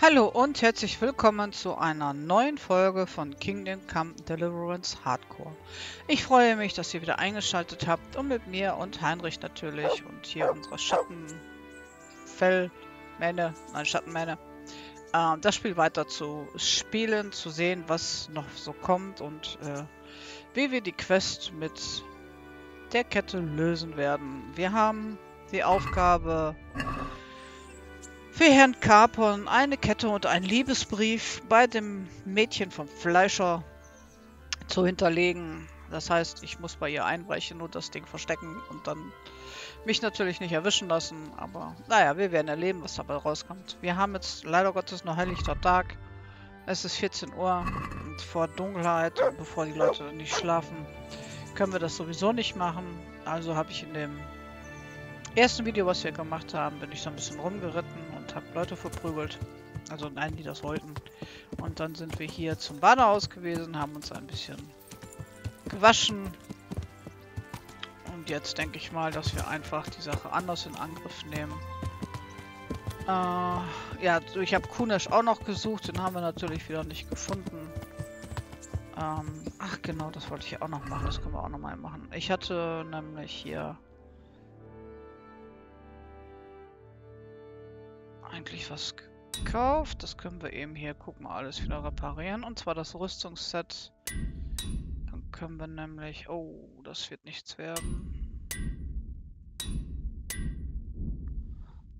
Hallo und herzlich willkommen zu einer neuen Folge von Kingdom Come Deliverance Hardcore. Ich freue mich, dass ihr wieder eingeschaltet habt und mit mir und Heinrich natürlich und hier unsere Schattenfellmähne, nein Schattenmähne, äh, das Spiel weiter zu spielen, zu sehen, was noch so kommt und äh, wie wir die Quest mit der Kette lösen werden. Wir haben die Aufgabe für Herrn Capon eine Kette und ein Liebesbrief bei dem Mädchen vom Fleischer zu hinterlegen. Das heißt, ich muss bei ihr einbrechen und das Ding verstecken und dann mich natürlich nicht erwischen lassen. Aber naja, wir werden erleben, was dabei rauskommt. Wir haben jetzt leider Gottes nur helllichter Tag. Es ist 14 Uhr und vor Dunkelheit und bevor die Leute nicht schlafen, können wir das sowieso nicht machen. Also habe ich in dem ersten Video, was wir gemacht haben, bin ich so ein bisschen rumgeritten und habe Leute verprügelt. Also nein, die das wollten. Und dann sind wir hier zum Badehaus gewesen, haben uns ein bisschen gewaschen. Und jetzt denke ich mal, dass wir einfach die Sache anders in Angriff nehmen. Äh, ja, ich habe Kunesh auch noch gesucht, den haben wir natürlich wieder nicht gefunden. Ähm, ach genau, das wollte ich auch noch machen, das können wir auch noch mal machen. Ich hatte nämlich hier eigentlich was gekauft. Das können wir eben hier, guck mal, alles wieder reparieren. Und zwar das Rüstungsset. Dann können wir nämlich... Oh, das wird nichts werden.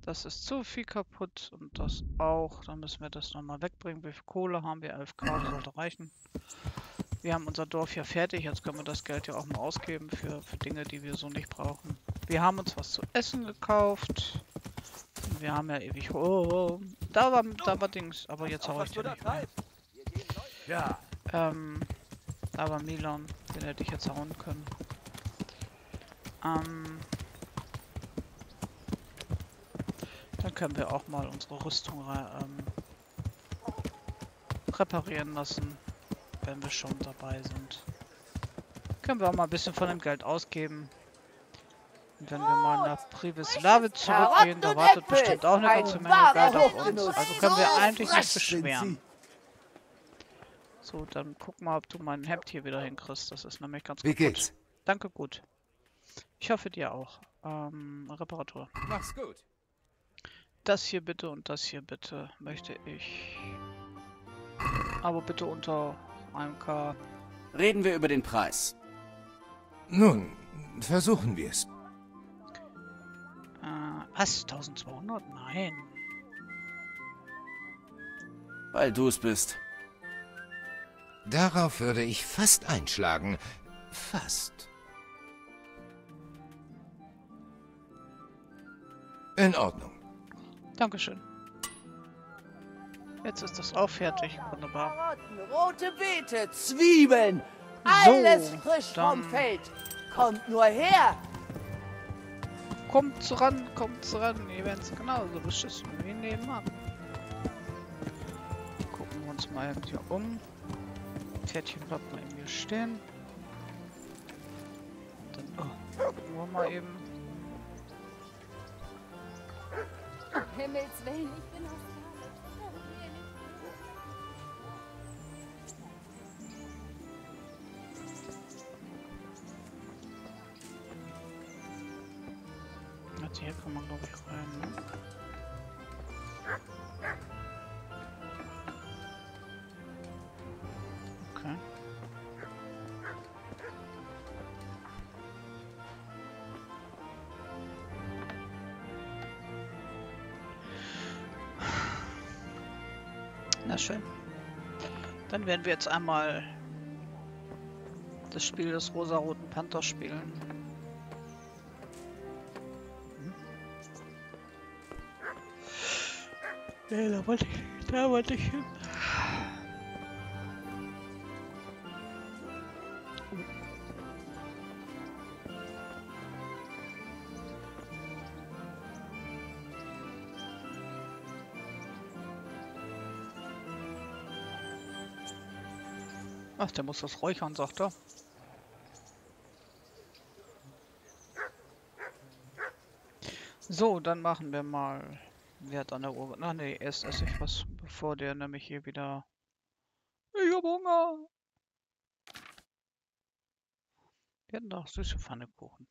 Das ist zu viel kaputt und das auch. Dann müssen wir das nochmal wegbringen. Wie viel Kohle haben wir? 11k, das sollte reichen. Wir haben unser Dorf ja fertig. Jetzt können wir das Geld ja auch mal ausgeben für, für Dinge, die wir so nicht brauchen. Wir haben uns was zu essen gekauft. Wir haben ja ewig. Oh, oh. Da war da war Dings, aber jetzt hau ich dir nicht mehr. Ja. Ähm, da war Milan, den hätte ich jetzt hauen können. Ähm, dann können wir auch mal unsere Rüstung ähm, reparieren lassen, wenn wir schon dabei sind. Können wir auch mal ein bisschen von dem Geld ausgeben. Und wenn wir mal nach Privislave zurückgehen, da wartet bestimmt auch eine ganze Menge Geld auf uns. Also können wir eigentlich nicht beschweren. So, dann guck mal, ob du mein Hemd hier wieder hinkriegst. Das ist nämlich ganz gut. Wie geht's? Danke, gut. Ich hoffe dir auch. Ähm, Reparatur. Mach's gut. Das hier bitte und das hier bitte möchte ich. Aber bitte unter 1K. Reden wir über den Preis. Nun, versuchen wir es. Was? 1200? Nein. Weil du es bist. Darauf würde ich fast einschlagen. Fast. In Ordnung. Dankeschön. Jetzt ist das auch fertig. Wunderbar. Rote Beete, Zwiebeln, alles So, frisch vom Feld. Kommt nur her. Kommt ran, kommt ran. Ihr werdet es genauso beschissen wie nebenan. Gucken wir uns mal hier um. Pferdchen bleibt mal eben hier stehen. Und dann oh, gucken wir mal eben. Himmels Willen, ich bin auf hier kann man glaube ich rein. Ne? Na schön. Dann werden wir jetzt einmal das Spiel des rosaroten Panthers spielen. Nee, da wollte ich, da wollte ich hin. Ach, der muss das räuchern, sagt er. So, dann machen wir mal Wer hat an der Uhr? Ach nee, erst esse ich was, bevor der nämlich hier wieder. Ich hab Hunger! Wir hatten doch süße Pfannekuchen.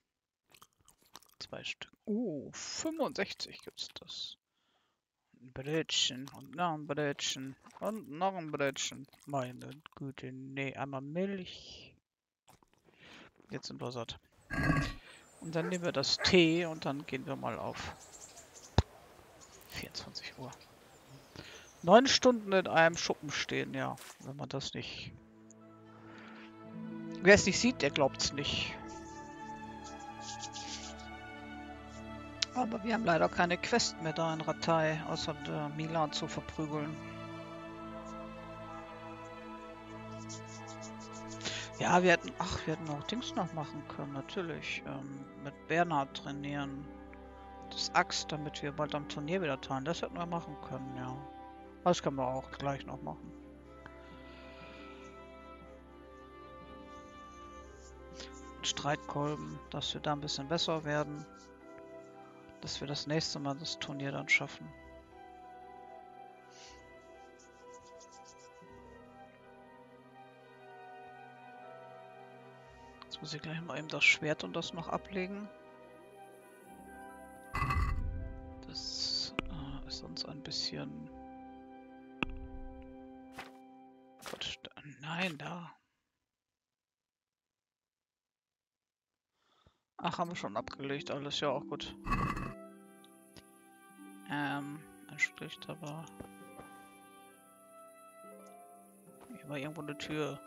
Zwei Stück. Oh, 65 gibt's das. Ein Brötchen und noch ein Brötchen und noch ein Brötchen. Meine Güte, nee, einmal Milch. Jetzt sind wir satt. Und dann nehmen wir das Tee und dann gehen wir mal auf 24 Uhr. Neun Stunden in einem Schuppen stehen, ja. Wenn man das nicht... Wer es nicht sieht, der glaubt's nicht. Aber wir haben leider keine Quest mehr da in Ratei, außer Milan zu verprügeln. Ja, wir hätten, ach, wir hätten auch Dings noch machen können, natürlich. Ähm, mit Bernhard trainieren. Axt, damit wir bald am Turnier wieder teilen. Das hätten wir machen können, ja. Das können wir auch gleich noch machen. Streitkolben, dass wir da ein bisschen besser werden. Dass wir das nächste Mal das Turnier dann schaffen. Jetzt muss ich gleich mal eben das Schwert und das noch ablegen. Das äh, ist uns ein bisschen... Gott, nein, da. Ach, haben wir schon abgelegt, alles ja auch gut. Ähm, da war... Hier war irgendwo eine Tür.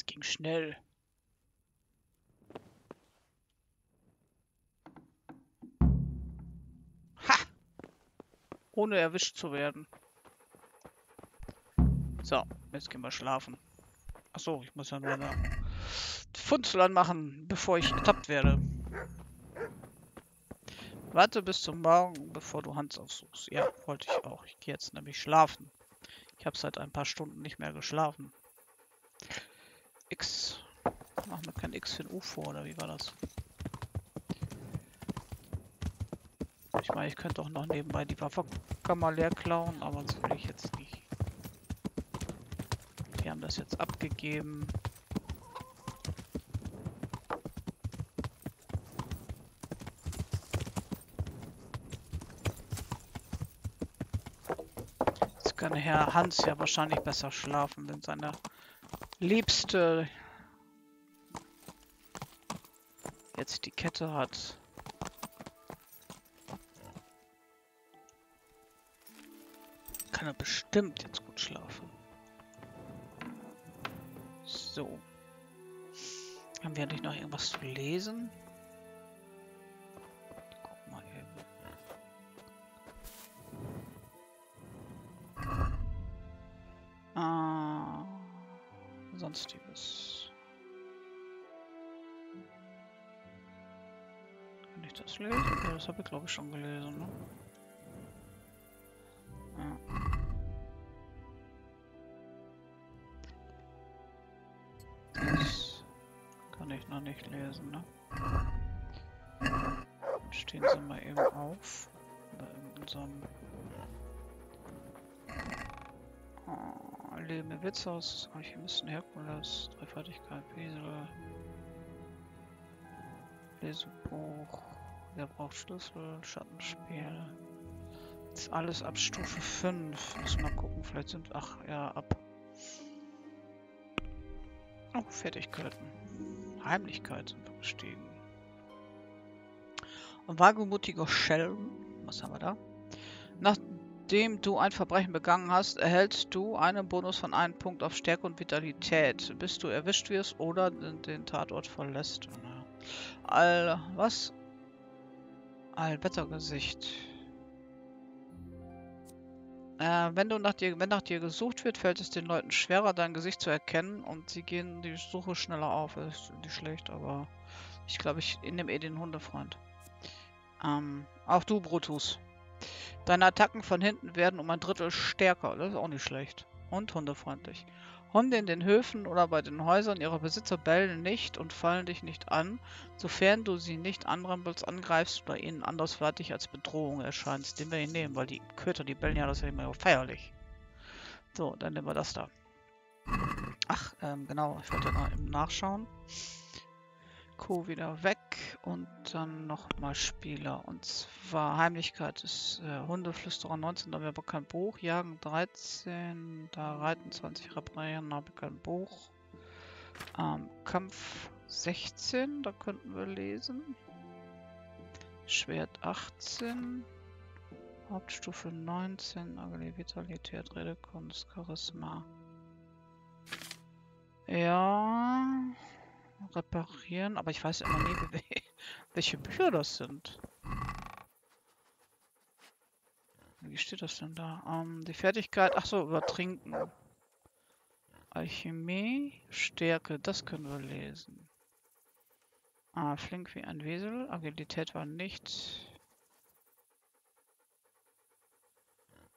Das ging schnell. Ha! Ohne erwischt zu werden. So, jetzt gehen wir schlafen. Achso, ich muss ja nur eine Funzel anmachen, bevor ich ertappt werde. Warte bis zum Morgen, bevor du Hans aufsuchst. Ja, wollte ich auch. Ich gehe jetzt nämlich schlafen. Ich habe seit ein paar Stunden nicht mehr geschlafen. X. Machen wir kein X für ein UFO, oder wie war das? Ich meine, ich könnte auch noch nebenbei die Waffenkammer leer klauen, aber das will ich jetzt nicht. Die haben das jetzt abgegeben. Jetzt kann Herr Hans ja wahrscheinlich besser schlafen, wenn seine Liebste jetzt die Kette hat. Kann er bestimmt jetzt gut schlafen. So. Haben wir nicht noch irgendwas zu lesen? Das habe ich glaube ich schon gelesen, ne? Das kann ich noch nicht lesen, ne? Dann stehen sie mal eben auf. Bei unserem Oh, Leben Witzhaus, Alchemisten Herkules, Dreifertigkeit, Pesel, Lesebuch, wer braucht Schlüssel, Schattenspiel. Ist alles ab Stufe 5. Müssen mal gucken, vielleicht sind. Ach ja, ab. Oh, Fertigkeiten. Heimlichkeit sind wir gestiegen. Und wagemutiger Schelm. Was haben wir da? Nachdem du ein Verbrechen begangen hast, erhältst du einen Bonus von einem Punkt auf Stärke und Vitalität, bis du erwischt wirst oder den, Tatort verlässt. All was? Allwettergesicht. Äh, wenn du nach dir, wenn nach dir gesucht wird, fällt es den Leuten schwerer, dein Gesicht zu erkennen und sie gehen die Suche schneller auf. Ist nicht schlecht, aber ich glaube, ich nehme eh den Hundefreund. Ähm, auch du, Brutus. Deine Attacken von hinten werden um ein Drittel stärker. Das ist auch nicht schlecht. Und hundefreundlich. Hunde in den Höfen oder bei den Häusern ihrer Besitzer bellen nicht und fallen dich nicht an, sofern du sie nicht anrempelst, angreifst oder ihnen anderswertig als Bedrohung erscheinst. Den wir ihn nehmen, weil die Köter, die bellen ja das ja immer feierlich. So, dann nehmen wir das da. Ach, ähm, genau, ich wollte ja eben nachschauen. Co wieder weg und dann nochmal Spieler. Und zwar Heimlichkeit ist äh, Hundeflüsterer 19, da haben wir aber kein Buch. Jagen 13, da Reiten 20, Reparieren habe ich kein Buch. Ähm, Kampf 16, da könnten wir lesen. Schwert 18. Hauptstufe 19, Agilität, Vitalität, Redekunst, Charisma. Ja reparieren, aber ich weiß immer nie, welche Bücher das sind. Wie steht das denn da? Ähm, die Fertigkeit, ach so, übertrinken. Alchemie, Stärke, das können wir lesen. Ah, flink wie ein Wesel, Agilität war nicht.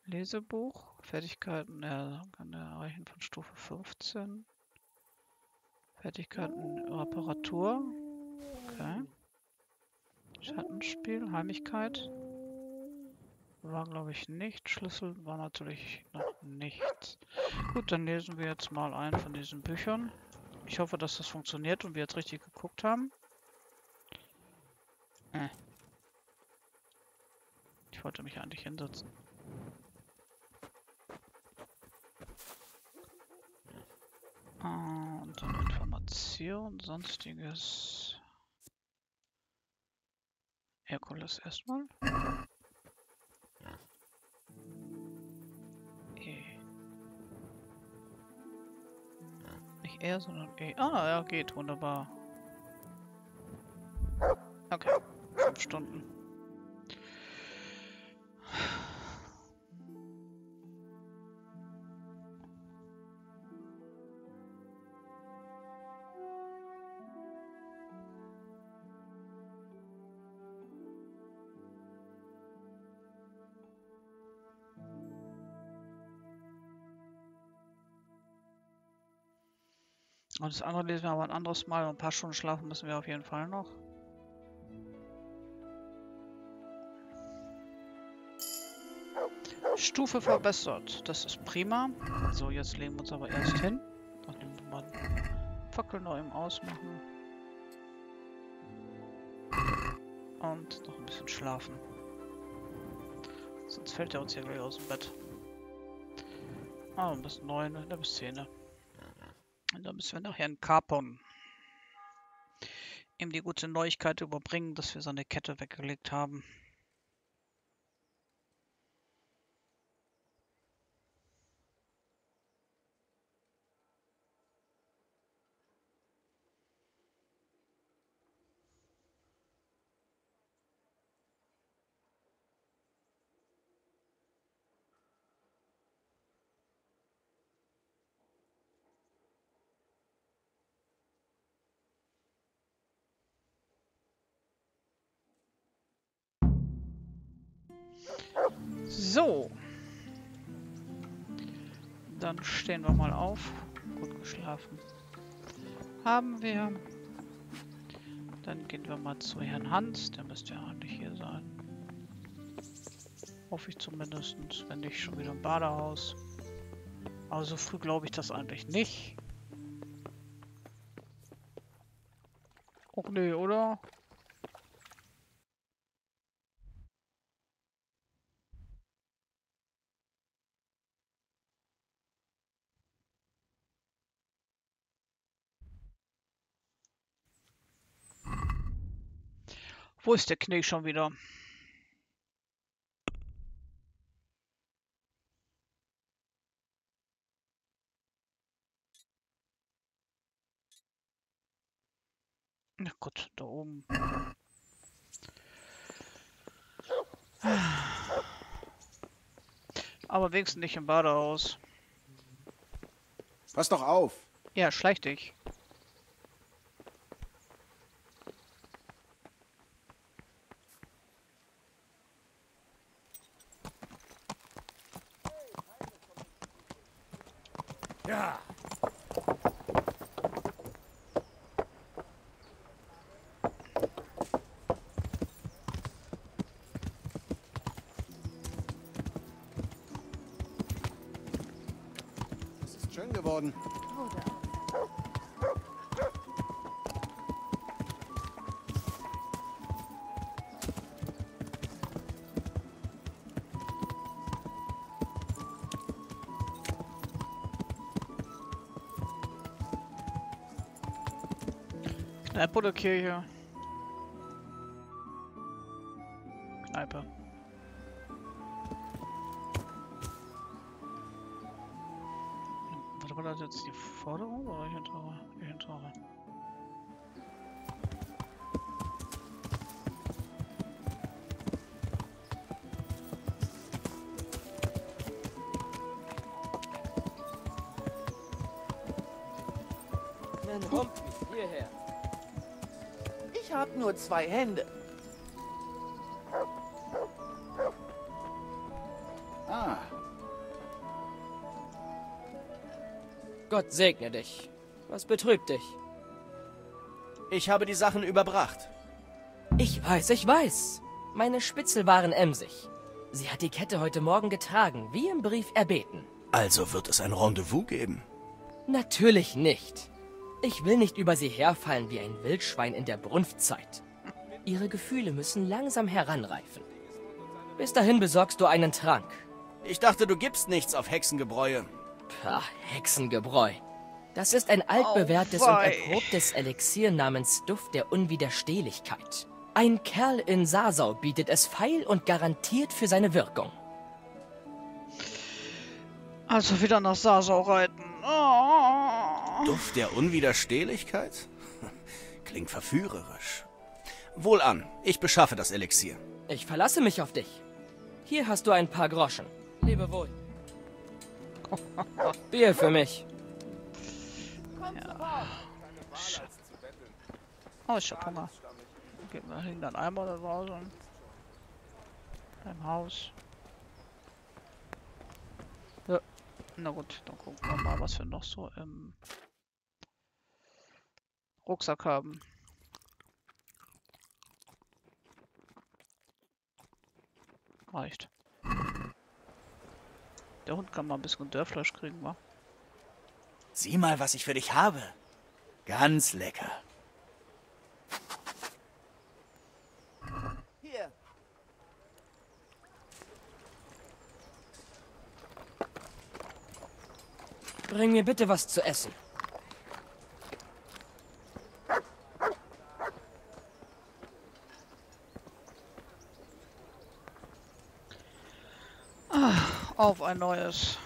Lesebuch, Fertigkeiten, er kann er erreichen von Stufe 15. Fertigkeiten, Reparatur. Okay. Schattenspiel, Heimlichkeit. War glaube ich nicht. Schlüssel war natürlich noch nicht. Gut, dann lesen wir jetzt mal ein von diesen Büchern. Ich hoffe, dass das funktioniert und wir jetzt richtig geguckt haben. Äh. Ich wollte mich eigentlich hinsetzen. Dann Information, sonstiges. Herkules erstmal. E. Nicht er, sondern E. Ah, ja, geht. Wunderbar. Okay. Fünf Stunden. Und das andere lesen wir aber ein anderes Mal. Ein paar Stunden schlafen müssen wir auf jeden Fall noch. Stufe verbessert. Das ist prima. So, jetzt legen wir uns aber erst hin. Nachdem wir mal Fackel noch im Ausmachen. Und noch ein bisschen schlafen. Sonst fällt er uns hier gleich aus dem Bett. Ah, bis 9, bis 10. Dann müssen wir nachher in Capon ihm die gute Neuigkeit überbringen, dass wir seine Kette weggelegt haben. So. Dann stehen wir mal auf. Gut geschlafen. Haben wir. Dann gehen wir mal zu Herrn Hans. Der müsste ja eigentlich hier sein. Hoffe ich zumindest. Wenn nicht, schon wieder im Badehaus. Aber so früh glaube ich das eigentlich nicht. Och nee, oder? Wo ist der Knecht schon wieder? Na Gott, da oben. Aber wenigstens nicht im Badehaus. Pass doch auf! Ja, schleich dich. Oder Kirche? Kneipe. Warte, war das jetzt die Forderung oder die hintere? Die hintere. Dann kommt hierher. Ich habe nur zwei Hände. Ah, Gott segne dich. Was betrübt dich? Ich habe die Sachen überbracht. Ich weiß, ich weiß. Meine Spitzel waren emsig. Sie hat die Kette heute Morgen getragen, wie im Brief erbeten. Also wird es ein Rendezvous geben. Natürlich nicht. Ich will nicht über sie herfallen wie ein Wildschwein in der Brunftzeit. Ihre Gefühle müssen langsam heranreifen. Bis dahin besorgst du einen Trank. Ich dachte, du gibst nichts auf Hexengebräue. Pah, Hexengebräu. Das ist ein altbewährtes und wei. erprobtes Elixier namens Duft der Unwiderstehlichkeit. Ein Kerl in Sasau bietet es feil und garantiert für seine Wirkung. Also wieder nach Sasau reiten. Oh. Duft der Unwiderstehlichkeit? Klingt verführerisch. Wohlan, ich beschaffe das Elixier. Ich verlasse mich auf dich. Hier hast du ein paar Groschen. Lebe wohl. Bier für mich. Oh, ich hab Hunger. Geht mal hin, dann einmal da draußen. Beim Haus. Ja. Na gut, dann gucken wir mal, was wir noch so im Rucksack haben. Reicht. Der Hund kann mal ein bisschen Dörrfleisch kriegen, wa? Sieh mal, was ich für dich habe. Ganz lecker. Hier. Bring mir bitte was zu essen. Auf ein neues.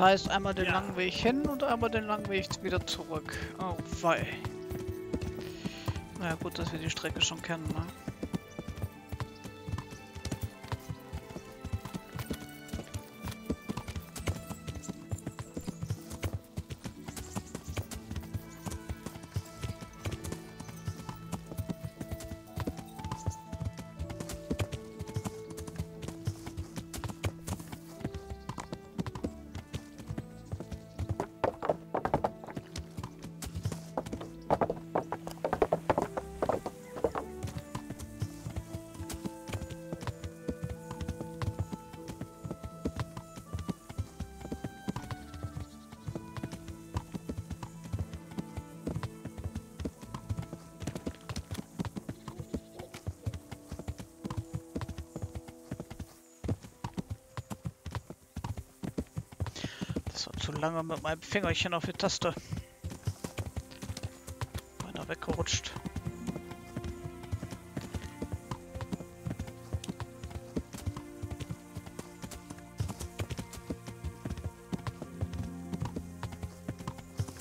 Heißt einmal den langen Weg hin und einmal den langen Weg wieder zurück. Oh wei. Na ja, gut, dass wir die Strecke schon kennen, ne? Zu lange mit meinem Fingerchen auf die Taste. Meiner weggerutscht.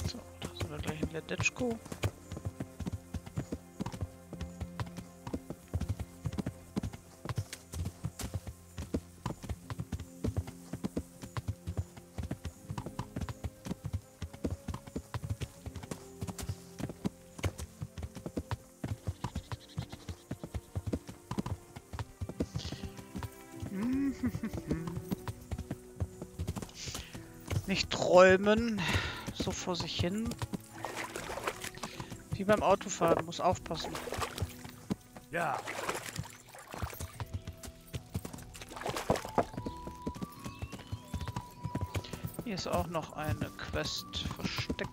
So, da sind wir gleich in Ledetschko. Nicht träumen, so vor sich hin. Wie beim Autofahren, muss aufpassen. Ja. Hier ist auch noch eine Quest versteckt.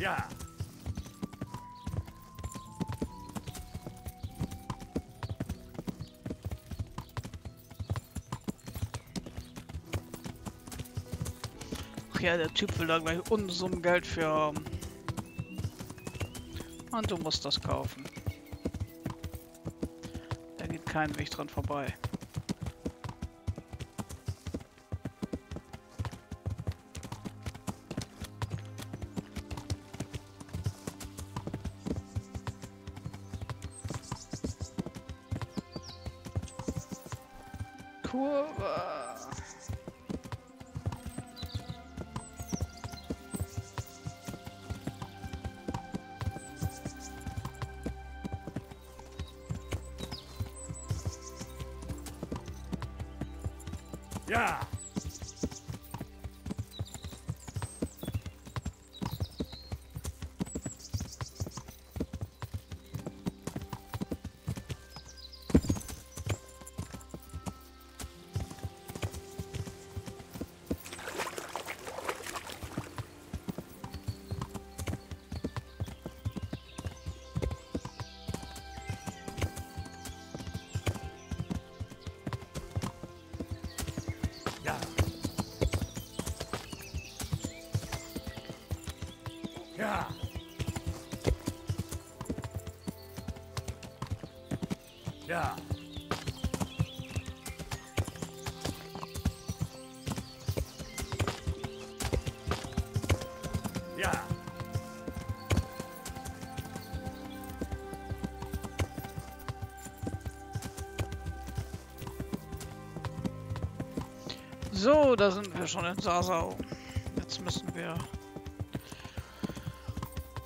Ja. Ja, der Typ will da gleich Unsummen Geld für haben. Und du musst das kaufen. Da geht kein Weg dran vorbei. Da sind wir schon in Sasau. Jetzt müssen wir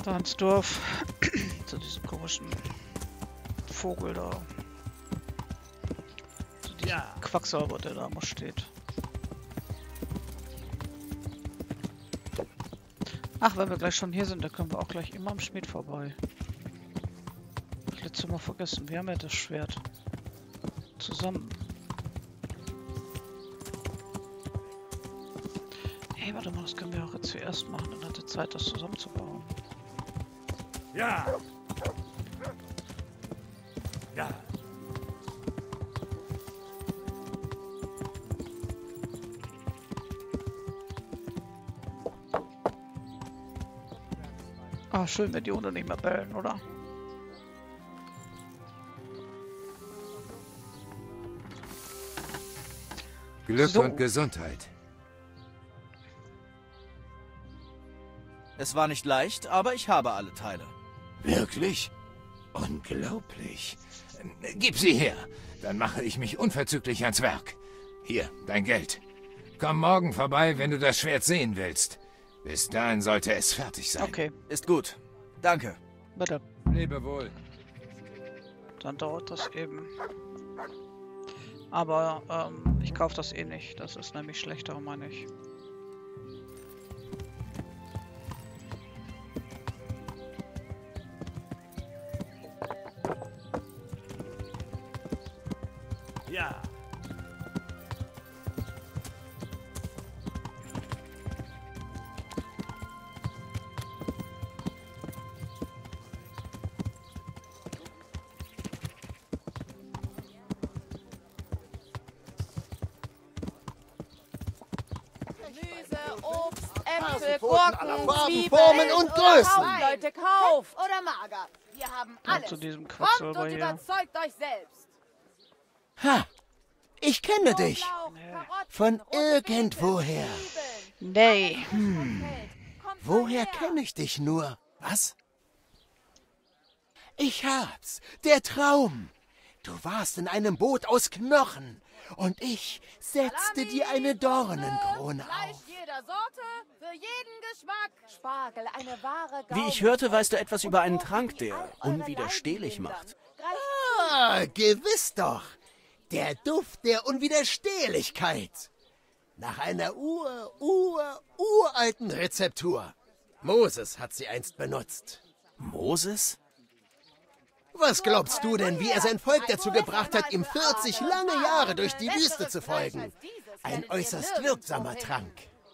da ins Dorf zu diesem komischen Vogel da. Zu diesem Ja. Quacksalber, der da mal steht. Ach, wenn wir gleich schon hier sind, da können wir auch gleich immer am Schmied vorbei. Ich letztes Mal vergessen. Wir haben ja das Schwert. Zusammen. Hey, warte mal, das können wir auch jetzt zuerst machen. Dann hat er Zeit, das zusammenzubauen. Ja. Ja. Ah, schön, wenn die Hunde nicht mehr bellen, oder? Glück So. und Gesundheit. Es war nicht leicht, aber ich habe alle Teile. Wirklich? Unglaublich. Gib sie her, dann mache ich mich unverzüglich ans Werk. Hier, dein Geld. Komm morgen vorbei, wenn du das Schwert sehen willst. Bis dahin sollte es fertig sein. Okay, Ist gut. Danke. bitte. Lebe wohl. Dann dauert das eben. Aber ähm, ich kaufe das eh nicht. Das ist nämlich schlechter, meine ich. Äpfel, Gurken, Zwiebeln. Formen und Größen. Kauft, Leute, kauft. Oder mager. Wir haben alles. zu diesem Quatsch Kommt und hier. überzeugt euch selbst. Ha! Ich kenne dich. Von irgendwoher. Nee. Kommt Woher her. kenne ich dich nur? Was? Ich hab's. Der Traum. Du warst in einem Boot aus Knochen. Und ich setzte Salami, dir eine Dornenkrone Fleisch auf. jeder Sorte, für jeden Geschmack. Spargel, eine wahre Wie ich hörte, weißt du etwas über einen Trank, der unwiderstehlich macht. Ah, gewiss doch. Der Duft der Unwiderstehlichkeit. Nach einer ur, ur, uralten Rezeptur. Moses hat sie einst benutzt. Moses? Was glaubst du denn, wie er sein Volk dazu gebracht hat, ihm 40 lange Jahre durch die Wüste zu folgen? Ein äußerst wirksamer Trank.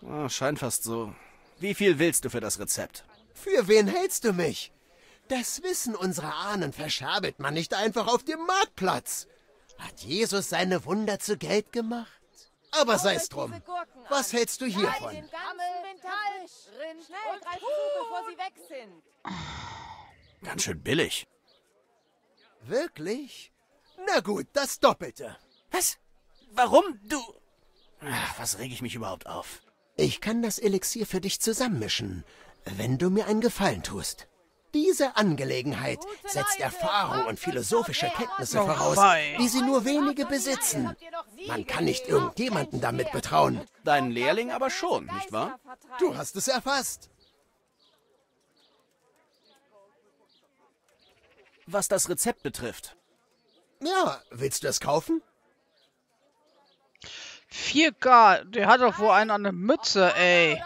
Ah, scheint fast so. Wie viel willst du für das Rezept? Für wen hältst du mich? Das Wissen unserer Ahnen verschabelt man nicht einfach auf dem Marktplatz. Hat Jesus seine Wunder zu Geld gemacht? Aber sei's drum. Was hältst du hiervon? Ganz schön billig. Wirklich? Na gut, das Doppelte. Was? Warum? Du. Ach, was reg ich mich überhaupt auf? Ich kann das Elixier für dich zusammenmischen, wenn du mir einen Gefallen tust. Diese Angelegenheit setzt Erfahrung und philosophische Kenntnisse voraus, die sie nur wenige besitzen. Man kann nicht irgendjemanden damit betrauen. Deinen Lehrling aber schon, nicht wahr? Du hast es erfasst. Was das Rezept betrifft. Ja, willst du es kaufen? 4K, der hat doch wohl einen an der Mütze, ey.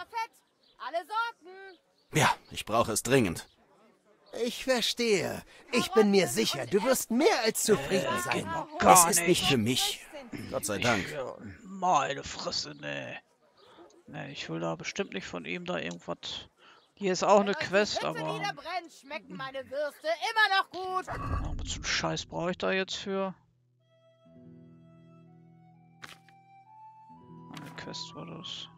Ja, ich brauche es dringend. Ich verstehe. Ich bin mir sicher, du wirst mehr als zufrieden sein. Gar es ist nicht für mich. Gott sei Dank. Meine Fresse, nee. Nee, ich will da bestimmt nicht von ihm da irgendwas. Hier ist auch eine Wenn die Quest, aber. brennt, schmecken meine Würste immer noch gut. Was für einen Scheiß brauche ich da jetzt für? Eine Quest war das.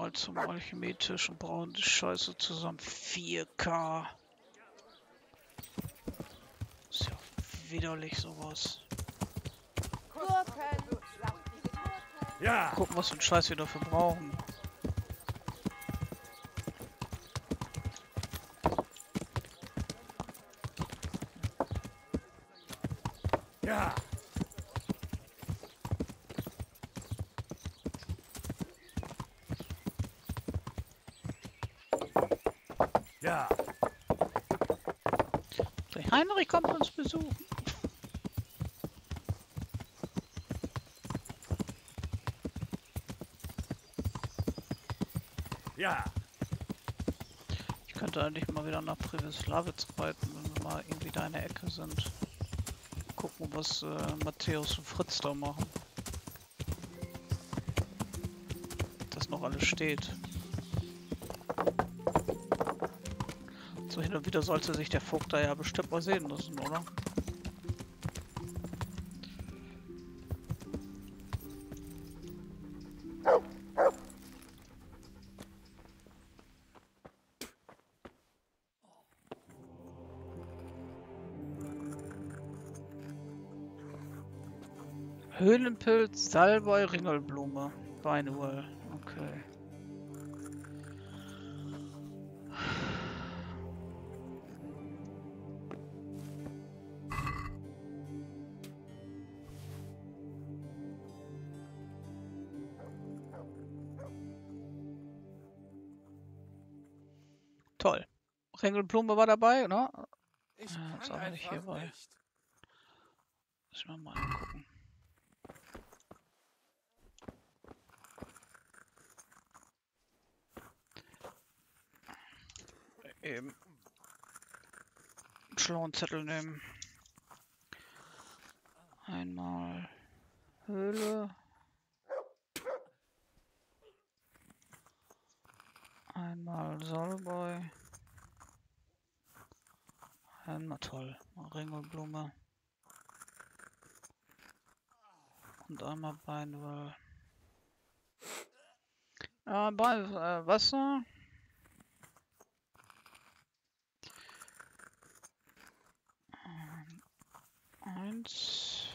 Mal zum Alchemietisch und brauen die Scheiße zusammen. 4K. Ist ja widerlich sowas. Ja, Gucken, was für einen Scheiß wir dafür brauchen. ja. Ja, Heinrich kommt uns besuchen. ja. Ich könnte eigentlich mal wieder nach Privislawitz reiten, wenn wir mal irgendwie da in der Ecke sind. Gucken, was äh, Matthäus und Fritz da machen. Das noch alles steht. So hin und wieder sollte sich der Vogt da ja bestimmt mal sehen lassen, oder? Höhlenpilz, Salbei, Ringelblume. Beinuhl. Pinkle Plumbe war dabei, ne? Ich ja, kann aber nicht hierbei. Nicht. Müssen wir mal gucken. Äh, eben. Schlauen Zettel nehmen. Ringelblume. Und einmal Beinwell. Äh, bei äh, Wasser. Eins.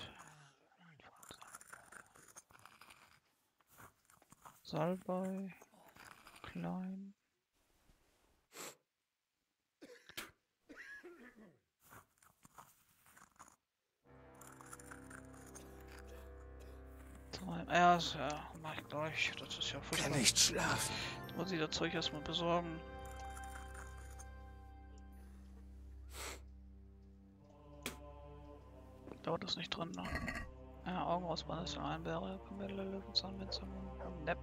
Salbei. Klein. Ja, ist- ja, mach ich gleich. Das ist ja voll. Kann nicht schlafen. Muss ich das Zeug erstmal besorgen. Dauert das nicht drin, ne? Ja, Augenausbahn ist Einbeere, Kamelle, Löwenzahn, Minze, Nepp.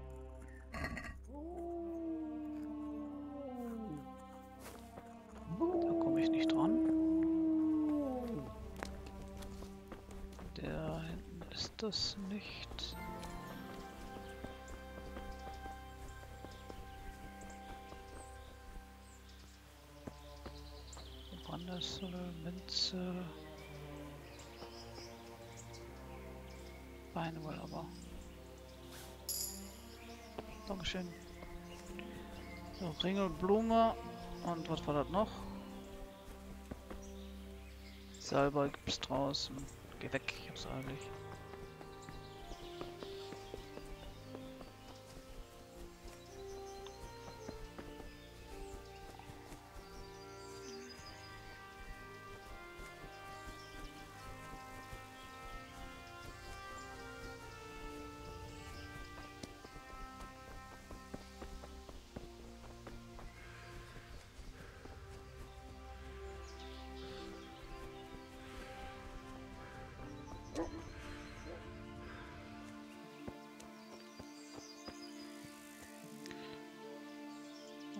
Da komme ich nicht dran. Der hinten ist das nicht. Beine wohl aber. Dankeschön. So, Ringelblume. Und was war das noch? Salbei gibt's draußen. Geh weg, ich hab's eilig.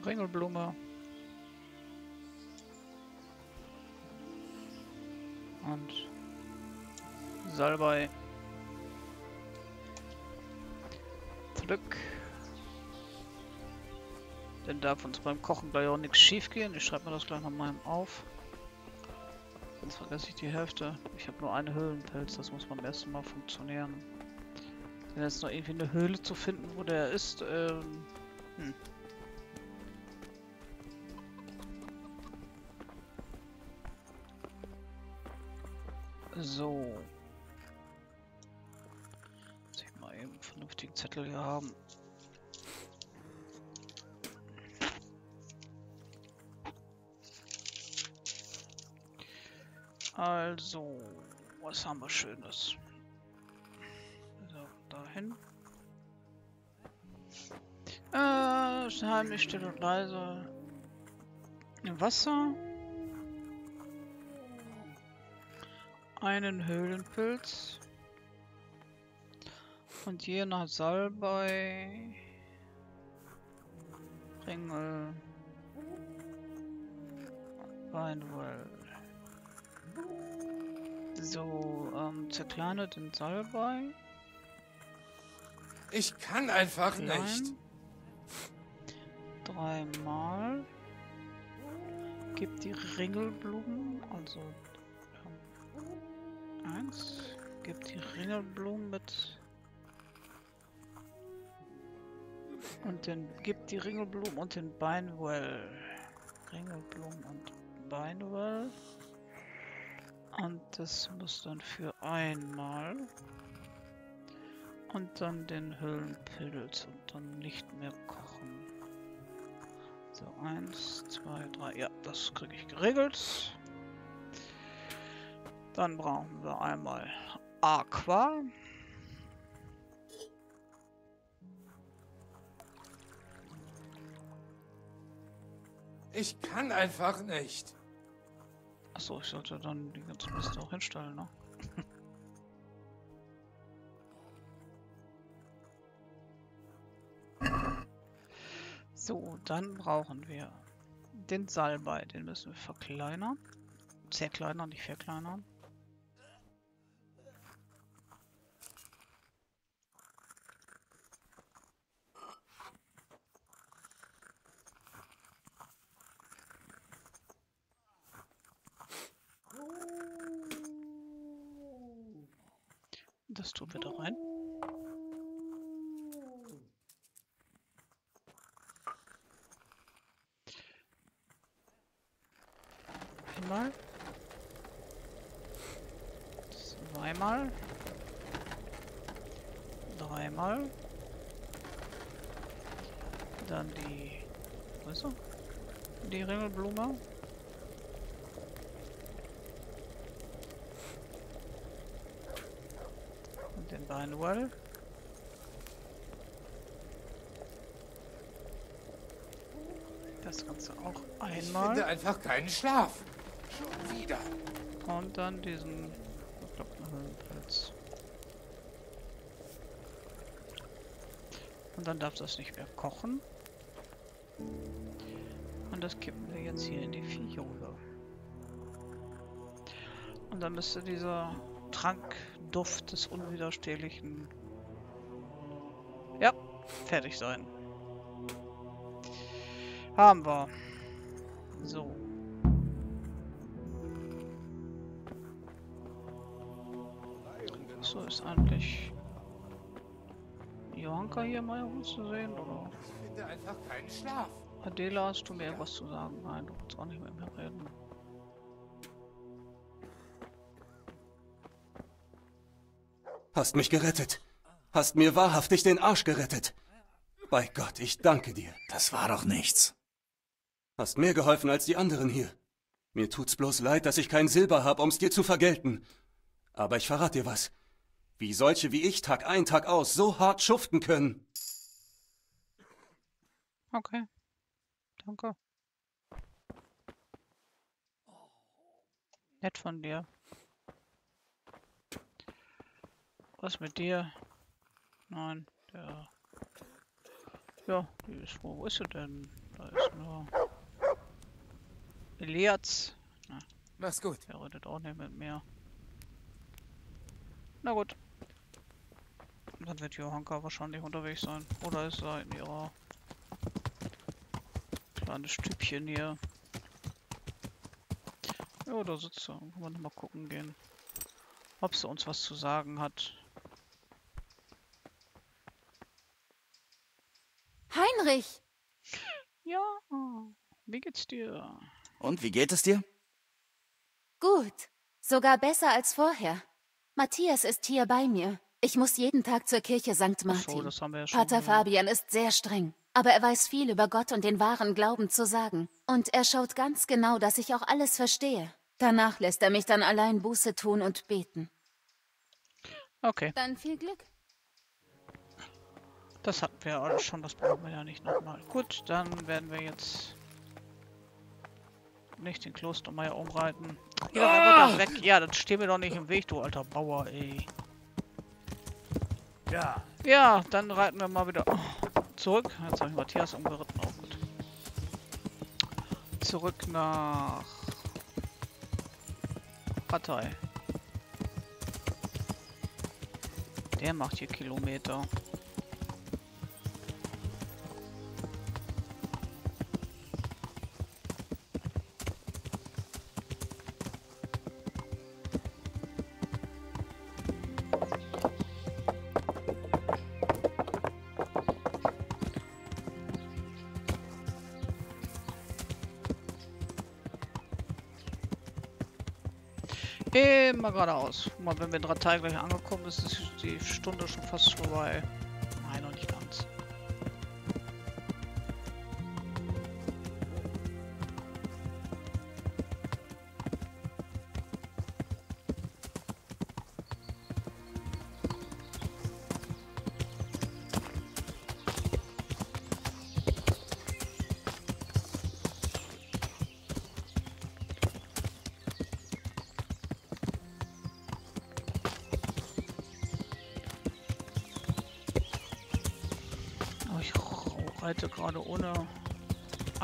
Ringelblume. Und Salbei. Glück. Denn darf uns beim Kochen gleich auch nichts schief gehen. Ich schreibe mir das gleich nochmal auf. Sonst vergesse ich die Hälfte. Ich habe nur eine Höhlenpelz, das muss beim ersten Mal funktionieren. Denn jetzt noch irgendwie eine Höhle zu finden, wo der ist, ähm, hm. Haben wir Schönes? So, dahin. Äh, heimlich, still und leise. Wasser. einen Höhlenpilz und je nach Salbei, Ringel, Weinwoll. So, ähm, zerkleine den Salbei. Ich kann einfach nicht. Klein. Dreimal. Gib die Ringelblumen, also ähm, eins. Gib die Ringelblumen mit. Und den gib die Ringelblumen und den Beinwell. Ringelblumen und Beinwell. Und das muss dann für einmal. Und dann den Höhlenpilz und dann nicht mehr kochen. So, eins, zwei, drei. Ja, das kriege ich geregelt. Dann brauchen wir einmal Aqua. Ich kann einfach nicht. Achso, ich sollte dann die ganze Liste auch hinstellen, ne? so, dann brauchen wir den Salbei. Den müssen wir verkleinern. zerkleinern, nicht verkleinern. Das tun wir da rein. Einmal. Zweimal. Dreimal. Dann die... Wo ist? Die Ringelblume. Den Beinwell. Das Ganze auch Ich einmal. finde einfach keinen Schlaf. Schon wieder. Und dann diesen bekloppten Höhlenpilz. Und dann darf das nicht mehr kochen. Und das kippen wir jetzt hier in die Fiole. Und dann müsste dieser Trankduft des Unwiderstehlichen ja, fertig sein. Haben wir. So. So ist eigentlich Johanka hier mal irgendwo zu sehen, oder? Ich finde einfach keinen Schlaf. Adela, hast du mir irgendwas zu sagen? Nein, du willst auch nicht mit mir reden. Hast mich gerettet. Hast mir wahrhaftig den Arsch gerettet. Bei Gott, ich danke dir. Das war doch nichts. Hast mehr geholfen als die anderen hier. Mir tut's bloß leid, dass ich kein Silber hab, um's dir zu vergelten. Aber ich verrat dir was. Wie solche wie ich Tag ein, Tag aus so hart schuften können. Okay. Danke. Nett von dir. Was mit dir? Nein, der. Ja, die ist. Wo ist sie denn? Da ist nur. Elias. Na, Mach's gut. der redet auch nicht mit mir. Na gut. Dann wird Johanka wahrscheinlich unterwegs sein. Oder ist er in ihrer kleines Stübchen hier. Ja, da sitzt er. Kann man mal gucken gehen. Ob sie uns was zu sagen hat. Heinrich! Ja, wie geht's dir? Und wie geht es dir? Gut. Sogar besser als vorher. Matthias ist hier bei mir. Ich muss jeden Tag zur Kirche St. So, Martin. das haben wir ja schon. Pater gehört. Fabian ist sehr streng, aber er weiß viel über Gott und den wahren Glauben zu sagen. Und er schaut ganz genau, dass ich auch alles verstehe. Danach lässt er mich dann allein Buße tun und beten. Okay, Dann viel Glück. Das hatten wir alles schon. Das brauchen wir ja nicht nochmal. Gut, dann werden wir jetzt nicht den Klostermeier umreiten. Ja, ah! da weg. Ja, dann steh mir doch nicht im Weg, du alter Bauer, ey. Ja. Ja, dann reiten wir mal wieder zurück. Jetzt habe ich Matthias umgeritten. Auch gut. Zurück nach Partei. Der macht hier Kilometer. Geradeaus. Mal, wenn wir in Ratei gleich angekommen ist, ist die Stunde schon fast vorbei. Nein, noch nicht ganz.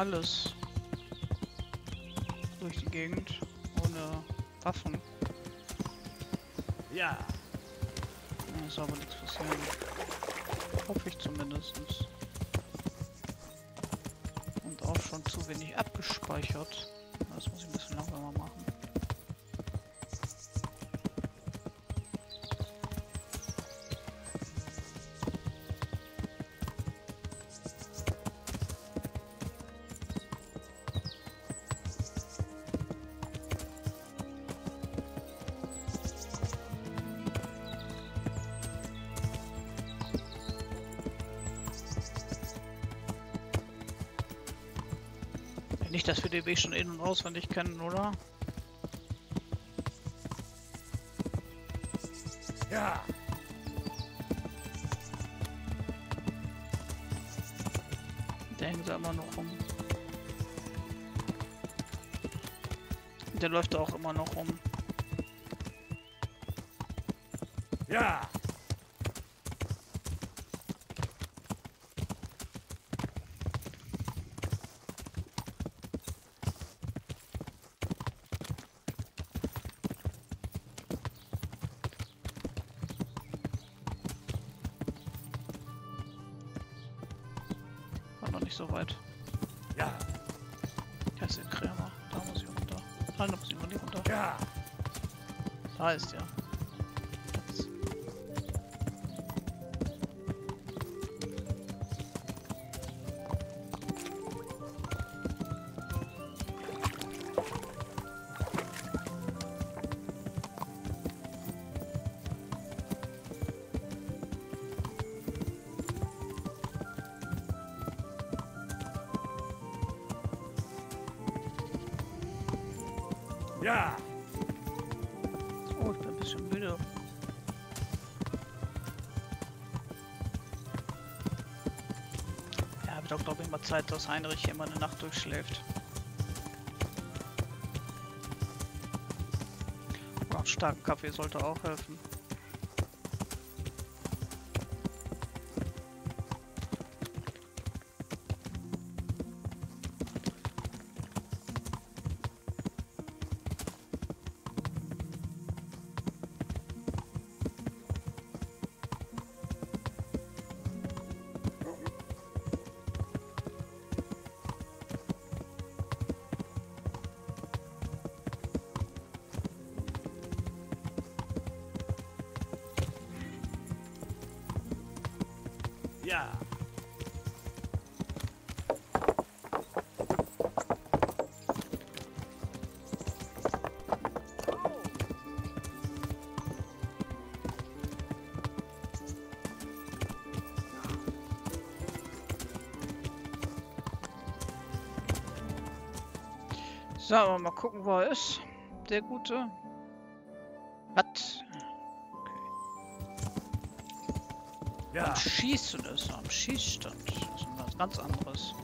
Alles durch die Gegend. Ohne Waffen. Ja. Da ist aber nichts passieren. Hoffe ich zumindest. Und auch schon zu wenig abgespeichert. Weg schon in- und auswendig kennen, oder? Ja. Der hängt da immer noch rum. Der läuft da auch immer noch rum. Nicht so weit. Ja. Da ist der Krämer. Da muss ich runter. Da muss ich runter. Ja. Da ist er. Zeit, dass Heinrich mal eine Nacht durchschläft. Auch einen starken Kaffee sollte auch helfen. So, mal gucken, wo er ist. Der Gute. Was? Ja. Am Schießen ist er, am Schießstand. Das ist was ganz anderes.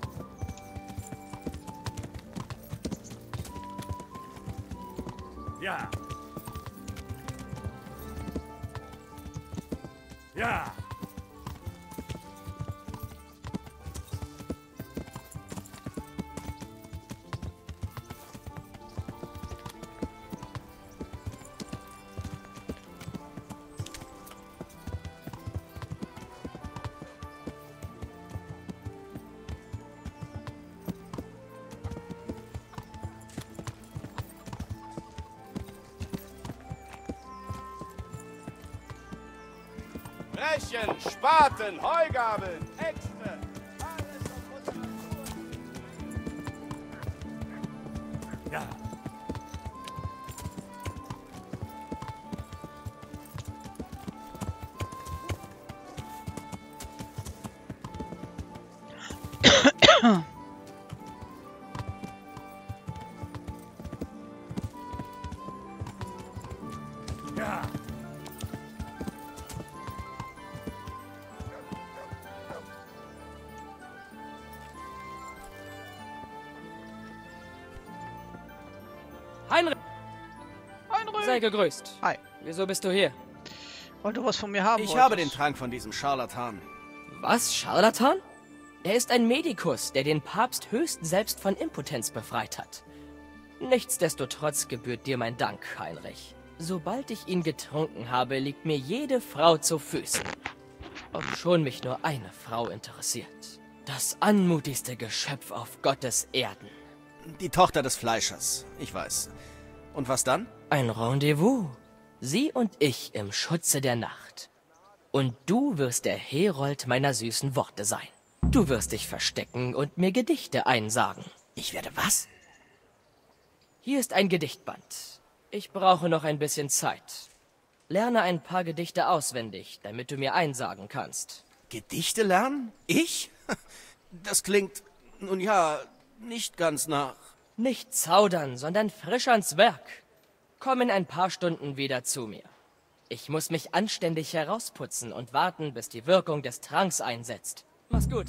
Spaten, Heugabeln, Heinrich, Heinrich! sei gegrüßt. Hi. Wieso bist du hier? Weil du was von mir haben Ich wolltest. habe den Trank von diesem Scharlatan. Was, Scharlatan? Er ist ein Medikus, der den Papst höchst selbst von Impotenz befreit hat. Nichtsdestotrotz gebührt dir mein Dank, Heinrich. Sobald ich ihn getrunken habe, liegt mir jede Frau zu Füßen. Ob schon mich nur eine Frau interessiert. Das anmutigste Geschöpf auf Gottes Erden. Die Tochter des Fleischers, ich weiß. Und was dann? Ein Rendezvous. Sie und ich im Schutze der Nacht. Und du wirst der Herold meiner süßen Worte sein. Du wirst dich verstecken und mir Gedichte einsagen. Ich werde was? Hier ist ein Gedichtband. Ich brauche noch ein bisschen Zeit. Lerne ein paar Gedichte auswendig, damit du mir einsagen kannst. Gedichte lernen? Ich? Das klingt, nun ja, nicht ganz nach. Nicht zaudern, sondern frisch ans Werk. Komm in ein paar Stunden wieder zu mir. Ich muss mich anständig herausputzen und warten, bis die Wirkung des Tranks einsetzt. Mach's gut.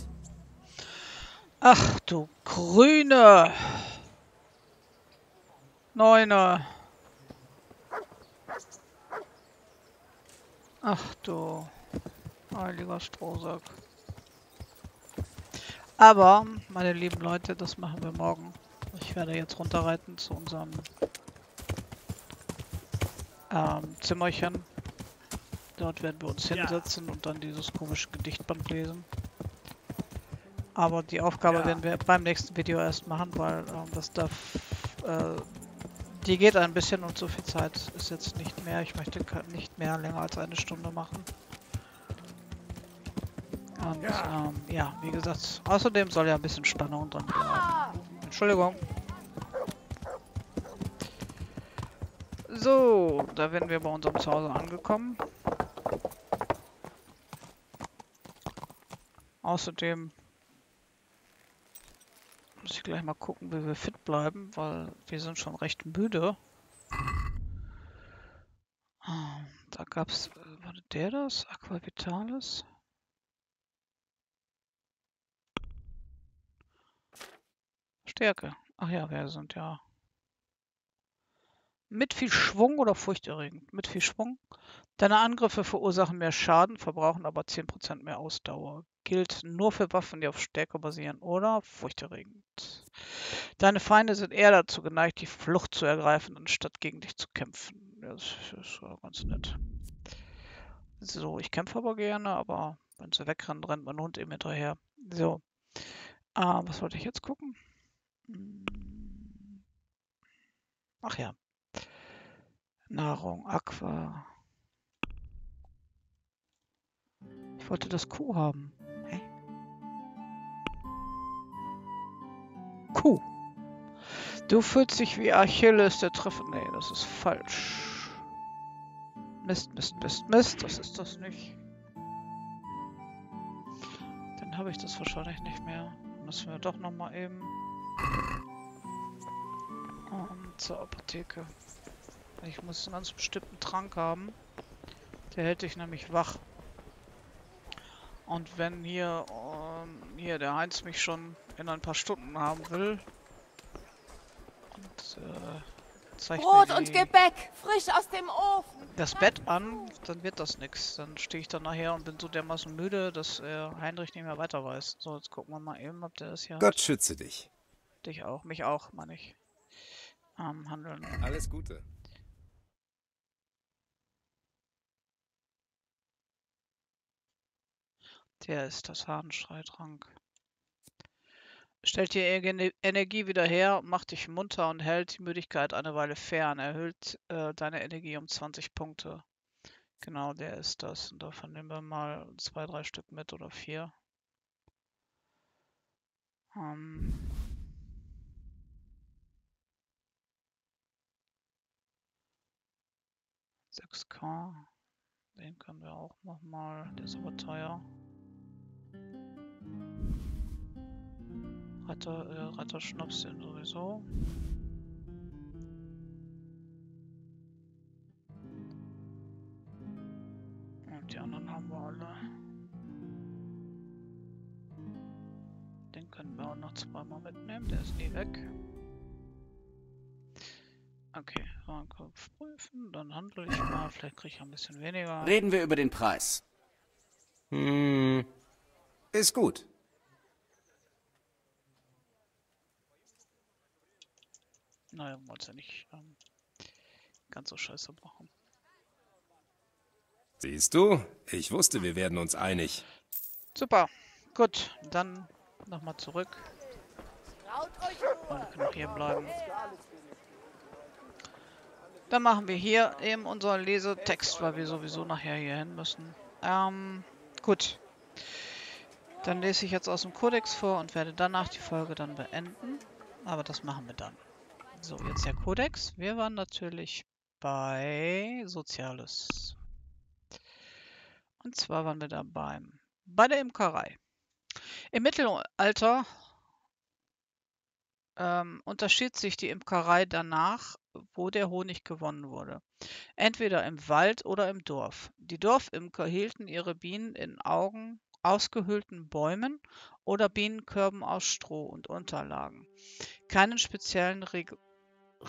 Ach du Grüne. Neune. Ach du heiliger Strohsack. Aber, meine lieben Leute, das machen wir morgen. Ich werde jetzt runterreiten zu unserem ähm, Zimmerchen. Dort werden wir uns hinsetzen und dann dieses komische Gedichtband lesen. Aber die Aufgabe ja. werden wir beim nächsten Video erst machen, weil ähm, das darf... Äh, die geht ein bisschen und so viel Zeit ist jetzt nicht mehr. Ich möchte nicht mehr länger als eine Stunde machen. Und ja, ähm, ja wie gesagt, außerdem soll ja ein bisschen Spannung dran bleiben. Entschuldigung. So, da werden wir bei unserem Zuhause angekommen. Außerdem muss ich gleich mal gucken, wie wir fit bleiben, weil wir sind schon recht müde. Ah, da gab's, äh, war der das? Aqua Stärke. Ach ja, wir sind ja mit viel Schwung oder furchterregend? Mit viel Schwung. Deine Angriffe verursachen mehr Schaden, verbrauchen aber 10% mehr Ausdauer. Gilt nur für Waffen, die auf Stärke basieren oder furchterregend. Deine Feinde sind eher dazu geneigt, die Flucht zu ergreifen, anstatt gegen dich zu kämpfen. Das ist ganz nett. So, ich kämpfe aber gerne, aber wenn sie wegrennen, rennt mein Hund eben hinterher. So. Ah, was wollte ich jetzt gucken? Ach ja. Nahrung, Aqua. Ich wollte das Kuh haben. Hä? Kuh. Du fühlst dich wie Achilles, der Treffer. Nee, das ist falsch. Mist, Mist, Mist, Mist. Das ist das nicht. Dann habe ich das wahrscheinlich nicht mehr. Müssen wir doch nochmal eben. Und zur Apotheke. Ich muss einen ganz bestimmten Trank haben. Der hält dich nämlich wach. Und wenn hier, ähm, hier der Heinz mich schon in ein paar Stunden haben will und äh, zeigt Brot und Gebäck, frisch aus dem Ofen. Das Bett an, dann wird das nichts. Dann stehe ich dann nachher und bin so dermaßen müde, dass äh, Heinrich nicht mehr weiter weiß. So, jetzt gucken wir mal eben, ob der das hier Gott hat. schütze dich. Dich auch, mich auch, meine ich. Ähm, handeln. Alles Gute. Der ist das Hahnschreitrank. Stellt dir Energie wieder her, macht dich munter und hält die Müdigkeit eine Weile fern. Erhöht äh, deine Energie um 20 Punkte. Genau, der ist das. Und davon nehmen wir mal zwei, drei Stück mit oder vier. Ähm. Sechs K. Den können wir auch nochmal. Der ist aber teuer. Retter, äh, Retterschnaps den sowieso. Und die anderen haben wir alle. Den können wir auch noch zweimal mitnehmen, der ist nie weg. Okay, Warenkorb prüfen, dann handle ich mal, vielleicht kriege ich ein bisschen weniger. Reden wir über den Preis. Hm, ist gut. Naja, wollen ja nicht ähm, ganz so scheiße machen. Siehst du? Ich wusste, wir werden uns einig. Super. Gut, dann nochmal zurück. Und wir können auch hier bleiben. Dann machen wir hier eben unseren Lesetext, weil wir sowieso nachher hier hin müssen. Ähm, gut. Dann lese ich jetzt aus dem Kodex vor und werde danach die Folge dann beenden. Aber das machen wir dann. So, jetzt der Kodex. Wir waren natürlich bei Soziales. Und zwar waren wir da beim, bei der Imkerei. Im Mittelalter ähm, unterschied sich die Imkerei danach, wo der Honig gewonnen wurde. Entweder im Wald oder im Dorf. Die Dorfimker hielten ihre Bienen in Augen ausgehöhlten Bäumen oder Bienenkörben aus Stroh und Unterlagen. Keinen speziellen Reg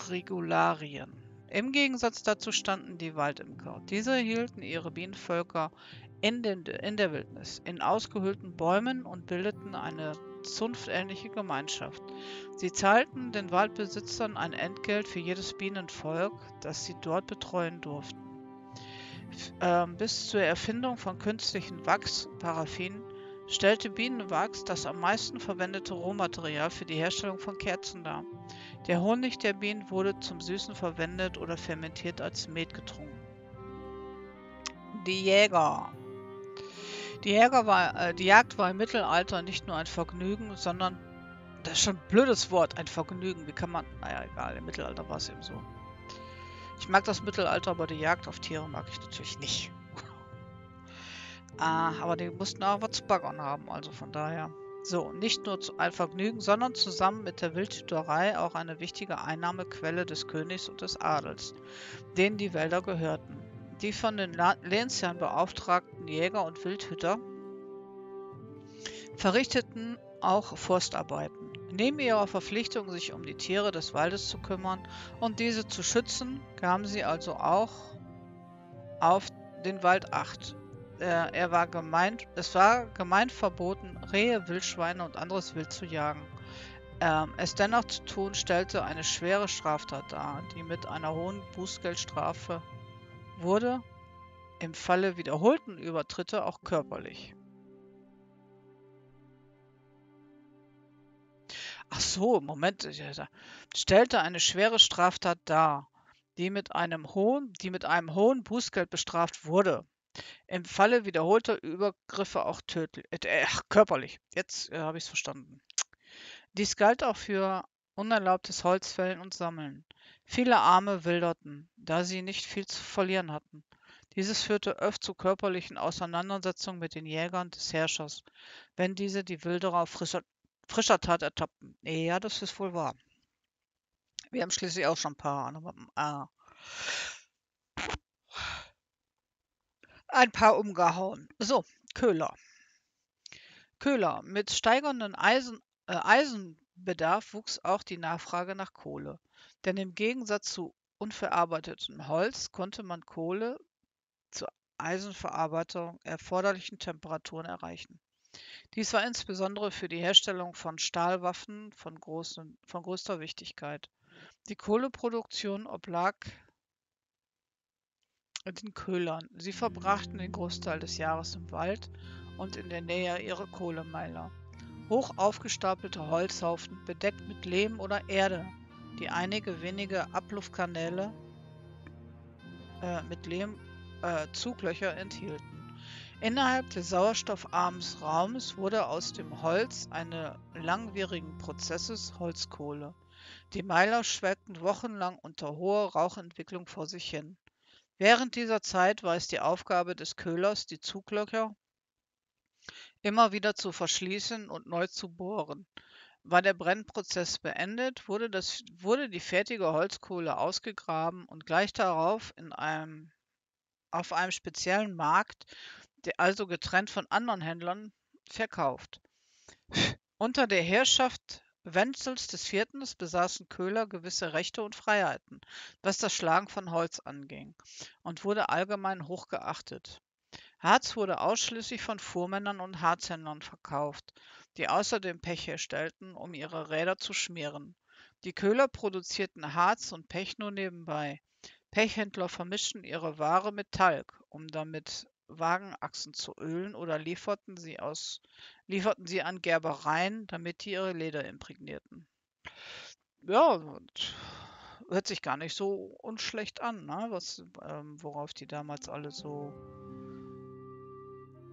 Regularien. Im Gegensatz dazu standen die Waldimker. Diese hielten ihre Bienenvölker in, den, in der Wildnis, in ausgehöhlten Bäumen und bildeten eine zunftähnliche Gemeinschaft. Sie zahlten den Waldbesitzern ein Entgelt für jedes Bienenvolk, das sie dort betreuen durften. Ähm, bis zur Erfindung von künstlichen Wachs, stellte Bienenwachs das am meisten verwendete Rohmaterial für die Herstellung von Kerzen dar. Der Honig der Bienen wurde zum Süßen verwendet oder fermentiert als Met getrunken. Die Jäger die, war, äh, die Jagd war im Mittelalter nicht nur ein Vergnügen, sondern, das ist schon ein blödes Wort, ein Vergnügen. Wie kann man, naja, egal, im Mittelalter war es eben so. Ich mag das Mittelalter, aber die Jagd auf Tiere mag ich natürlich nicht. ah, aber die mussten auch was zu baggern haben, also von daher. So, nicht nur ein Vergnügen, sondern zusammen mit der Wildhüterei auch eine wichtige Einnahmequelle des Königs und des Adels, denen die Wälder gehörten. Die von den Lehnsherren beauftragten Jäger und Wildhüter verrichteten auch Forstarbeiten. Neben ihrer Verpflichtung, sich um die Tiere des Waldes zu kümmern und diese zu schützen, gaben sie also auch auf den Wald Acht. Äh, er war gemeint, es war gemeint verboten, Rehe, Wildschweine und anderes Wild zu jagen. Ähm, es dennoch zu tun, stellte eine schwere Straftat dar, die mit einer hohen Bußgeldstrafe wurde im Falle wiederholten Übertritte auch körperlich. Ach so, Moment, stellte eine schwere Straftat dar, die mit einem hohen, die mit einem hohen Bußgeld bestraft wurde. Im Falle wiederholter Übergriffe auch tödlich, äh, körperlich. Jetzt äh, habe ich es verstanden. Dies galt auch für unerlaubtes Holzfällen und Sammeln. Viele Arme wilderten, da sie nicht viel zu verlieren hatten. Dieses führte oft zu körperlichen Auseinandersetzungen mit den Jägern des Herrschers, wenn diese die Wilderer auf frischer, frischer Tat ertappten. Ja, das ist wohl wahr. Wir haben schließlich auch schon ein paar, äh, ein paar umgehauen. So, Köhler. Köhler. Mit steigenden Eisen, äh, Eisenbedarf wuchs auch die Nachfrage nach Kohle. Denn im Gegensatz zu unverarbeitetem Holz konnte man Kohle zur Eisenverarbeitung erforderlichen Temperaturen erreichen. Dies war insbesondere für die Herstellung von Stahlwaffen von, großen, von größter Wichtigkeit. Die Kohleproduktion oblag den Köhlern. Sie verbrachten den Großteil des Jahres im Wald und in der Nähe ihrer Kohlemeiler. Hoch aufgestapelte Holzhaufen, bedeckt mit Lehm oder Erde, die einige wenige Abluftkanäle äh, mit Lehm äh, Zuglöcher enthielten. Innerhalb des sauerstoffarmen Raumes wurde aus dem Holz eines langwierigen Prozesses Holzkohle. Die Meiler schwelgten wochenlang unter hoher Rauchentwicklung vor sich hin. Während dieser Zeit war es die Aufgabe des Köhlers, die Zuglöcher immer wieder zu verschließen und neu zu bohren. War der Brennprozess beendet, wurde, das, wurde die fertige Holzkohle ausgegraben und gleich darauf in einem, auf einem speziellen Markt, also getrennt von anderen Händlern, verkauft. Unter der Herrschaft Wenzels IV. besaßen Köhler gewisse Rechte und Freiheiten, was das Schlagen von Holz anging, und wurde allgemein hochgeachtet. Harz wurde ausschließlich von Fuhrmännern und Harzhändlern verkauft die außerdem Pech herstellten, um ihre Räder zu schmieren. Die Köhler produzierten Harz und Pech nur nebenbei. Pechhändler vermischten ihre Ware mit Talg, um damit Wagenachsen zu ölen oder lieferten sie, aus, lieferten sie an Gerbereien, damit die ihre Leder imprägnierten. Ja, hört sich gar nicht so unschlecht an, ne? Was, ähm, worauf die damals alle so.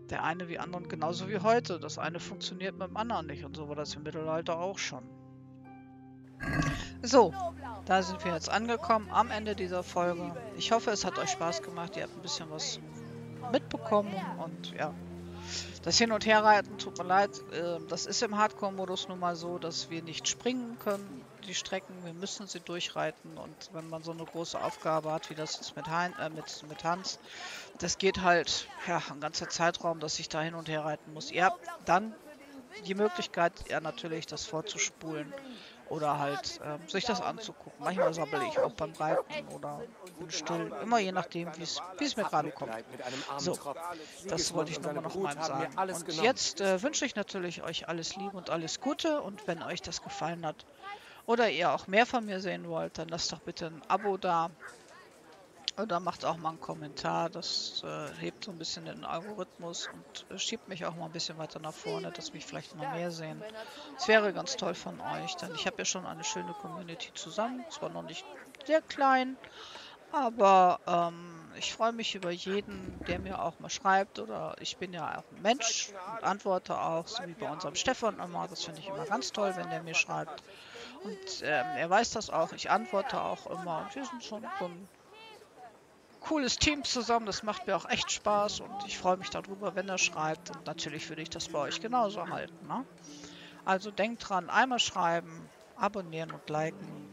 Der eine wie anderen genauso wie heute. Das eine funktioniert mit dem anderen nicht und so war das im Mittelalter auch schon. So, da sind wir jetzt angekommen am Ende dieser Folge. Ich hoffe, es hat euch Spaß gemacht. Ihr habt ein bisschen was mitbekommen und ja. Das Hin- und Herreiten, tut mir leid, äh, das ist im Hardcore-Modus nun mal so, dass wir nicht springen können, die Strecken, wir müssen sie durchreiten und wenn man so eine große Aufgabe hat, wie das ist mit, hein, äh, mit, mit Hans, das geht halt, ja, ein ganzer Zeitraum, dass ich da hin und her reiten muss. Ihr habt dann die Möglichkeit, ja natürlich, das vorzuspulen oder halt äh, sich das anzugucken. Manchmal sabbel ich auch beim Reiten oder bin still, immer je nachdem, wie es mir gerade kommt. So, das wollte ich nur noch mal sagen. Und jetzt äh, wünsche ich natürlich euch alles Liebe und alles Gute und wenn euch das gefallen hat oder ihr auch mehr von mir sehen wollt, dann lasst doch bitte ein Abo da. Oder macht auch mal einen Kommentar, das äh, hebt so ein bisschen den Algorithmus und äh, schiebt mich auch mal ein bisschen weiter nach vorne, dass mich vielleicht noch mehr sehen. Es wäre ganz toll von euch, denn ich habe ja schon eine schöne Community zusammen, zwar noch nicht sehr klein, aber ähm, ich freue mich über jeden, der mir auch mal schreibt oder ich bin ja auch ein Mensch und antworte auch, so wie bei unserem Stefan immer, das finde ich immer ganz toll, wenn der mir schreibt. Und ähm, er weiß das auch, ich antworte auch immer und wir sind schon so ein cooles Team zusammen. Das macht mir auch echt Spaß und ich freue mich darüber, wenn er schreibt. Und natürlich würde ich das bei euch genauso halten. Ne? Also denkt dran, einmal schreiben, abonnieren und liken.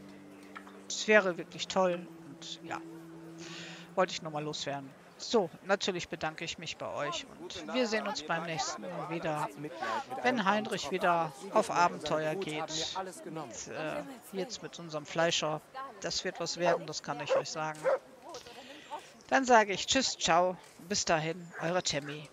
Es wäre wirklich toll. Und ja, wollte ich nochmal loswerden. So, natürlich bedanke ich mich bei euch und wir sehen uns beim nächsten Mal wieder, wenn Heinrich wieder auf Abenteuer geht. Und, äh, jetzt mit unserem Fleischer. Das wird was werden, das kann ich euch sagen. Dann sage ich Tschüss, ciao, bis dahin, eure Tammy.